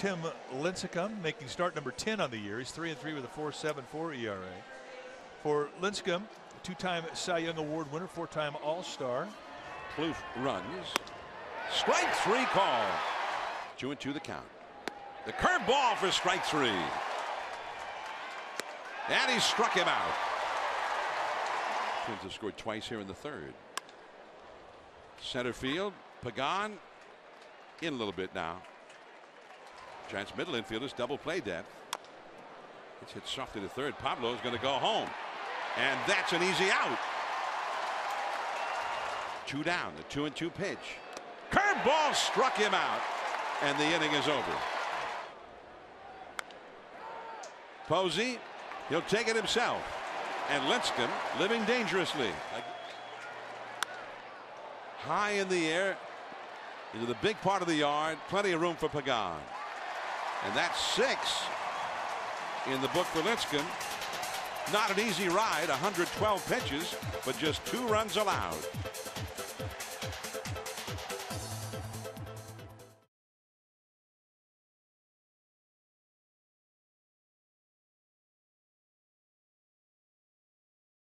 Tim Lincecum, making start number 10 on the year. He's 3 and 3 with a 4.74 ERA. For Lincecum, two-time Cy Young Award winner, four-time All-Star. Plouffe runs. Strike three call. Two and two the count. The curveball for strike three. And he struck him out. Twins have scored twice here in the third. Center field, Pagan in a little bit now. Giants middle infielders double played that. It's hit softly to third. Pablo is going to go home. And that's an easy out. Two down, the two and two pitch. Curveball struck him out. And the inning is over. Posey, he'll take it himself. And Lincecum living dangerously. High in the air into the big part of the yard. Plenty of room for Pagan. And that's six in the book for Lincecum. Not an easy ride, 112 pitches, but just two runs allowed.